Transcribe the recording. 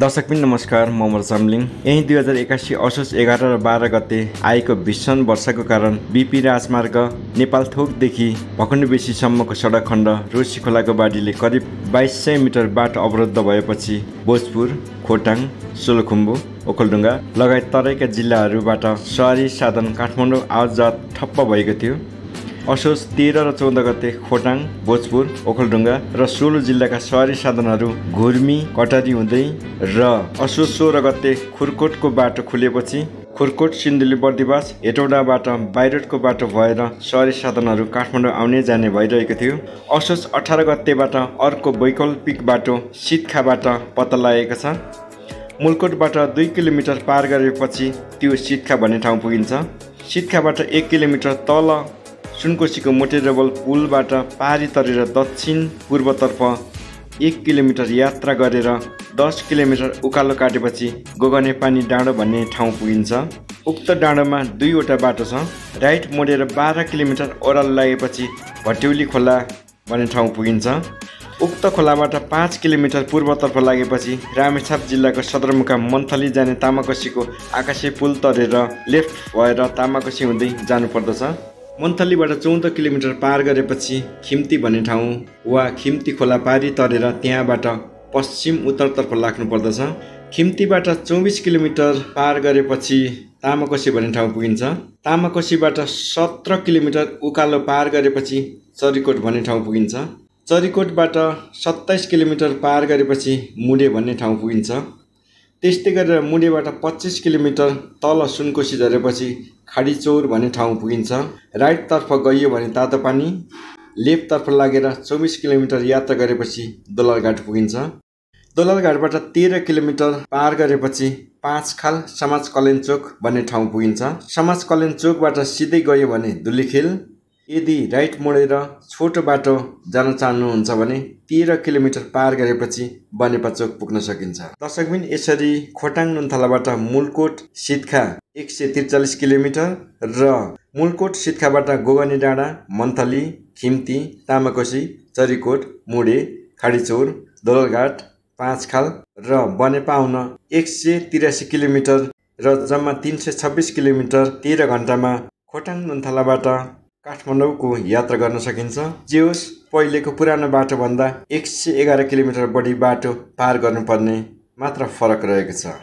दर्शकबिन नमस्कार म अमर चामलिङ यही दुई हजार एकासी असोज एघार र बाह्र गते आएको भीषण वर्षाको कारण बिपी राजमार्ग नेपाल थोकदेखि भकुण्डबेसीसम्मको सडक खण्ड रोसी खोलाको बाढीले करिब बाइस सय मिटर बाटो अवरुद्ध भएपछि भोजपुर खोटाङ सोलुखुम्बु ओखलडुङ्गा लगायत तराईका जिल्लाहरूबाट सवारी साधन काठमाडौँ आवजात ठप्प भएको थियो। असोज तेह्र र चौध गते खोटाङ भोजपुर ओखलढुङ्गा र सोह्र जिल्लाका सवारी साधनहरू घुर्मी कटारी हुँदै र असोज सोह्र गते खुरकोटको बाटो खुलेपछि खुरकोट सिन्धुली बर्दिवास हेटौडाबाट बाइरोडको बाटो भएर सवारी साधनहरू काठमाडौँ आउने जाने भइरहेको थियो। असोज अठार गतेबाट अर्को वैकल्पिक बाटो सितखाबाट पत्ता लागेको छ। मुलकोटबाट दुई किलोमिटर पार गरेपछि त्यो सितखा भन्ने ठाउँ पुगिन्छ। सितखाबाट एक किलोमिटर तल सुनकोसीको मोटेरेबल पुलबाट पारी तरेर दक्षिण पूर्वतर्फ एक किलोमिटर यात्रा गरेर दस किलोमिटर उकालो काटेपछि गोगने पानी डाँडो भन्ने ठाउँ पुगिन्छ। उक्त डाँडोमा दुईवटा बाटो छ। राइट मोडेर बाह्र किलोमिटर ओह्रालो लागेपछि भट्यौली खोला भन्ने ठाउँ पुगिन्छ। उक्त खोलाबाट पाँच किलोमिटर पूर्वतर्फ लागेपछि रामेछाप जिल्लाको सदरमुकाम मन्थली जाने तामाकोसीको आकाशे पुल तरेर लेफ्ट भएर तामाकोसी हुँदै जानुपर्दछ। मन्थलीबाट चौध किलोमिटर पार गरेपछि खिम्ती भन्ने ठाउँ वा खिम्ती खोला पारी तरेर त्यहाँबाट पश्चिम उत्तरतर्फ लाग्नु पर्दछ। खिम्तीबाट चौबिस किलोमिटर पार गरेपछि तामाकोसी भन्ने ठाउँ पुगिन्छ। तामाकोसीबाट सत्र किलोमिटर उकालो पार गरेपछि चरीकोट भन्ने ठाउँ पुगिन्छ। चरीकोटबाट सत्ताइस किलोमिटर पार गरेपछि मुडे भन्ने ठाउँ पुगिन्छ। त्यस्तै गरेर मुडेबाट पच्चिस किलोमिटर तल सुनकोसी झरेपछि खाडीचौर भन्ने ठाउँ पुगिन्छ। राइटतर्फ गइयो भने तातो पानी लेफ्टतर्फ लागेर चौबिस किलोमिटर यात्रा गरेपछि दोलालघाट पुगिन्छ। दोलालघाटबाट तेह्र किलोमिटर पार गरेपछि पाँच खाल समाज कल्याण चोक भन्ने ठाउँ पुगिन्छ। समाज कल्याण चोकबाट सिधै गयो भने धुलीखेल यदि राइट मोडेर छोटो बाटो जान चाहनुहुन्छ भने तेह्र किलोमिटर पार गरेपछि बनेपा चोक पुग्न सकिन्छ। दर्शकबिन यसरी खोटाङ नुन्थालाबाट मुलकोट सितखा एक सय त्रिचालिस किलोमिटर र मुलकोट सितखाबाट गोगनी डाँडा मन्थली खिम्ती तामाकोसी चरीकोट मुडे खाडीचौर दोलघाट पाँचखाल र बनेपा आउन एक सय तिरासी किलोमिटर र जम्मा तिन सय छब्बिस किलोमिटर तेह्र घन्टामा खोटाङ नुन्थालाबाट काठमाडौँको यात्रा गर्न सकिन्छ। जे होस् पहिलेको पुरानो बाटोभन्दा एक सय एघार किलोमिटर बढी बाटो पार गर्नुपर्ने मात्र फरक रहेको छ।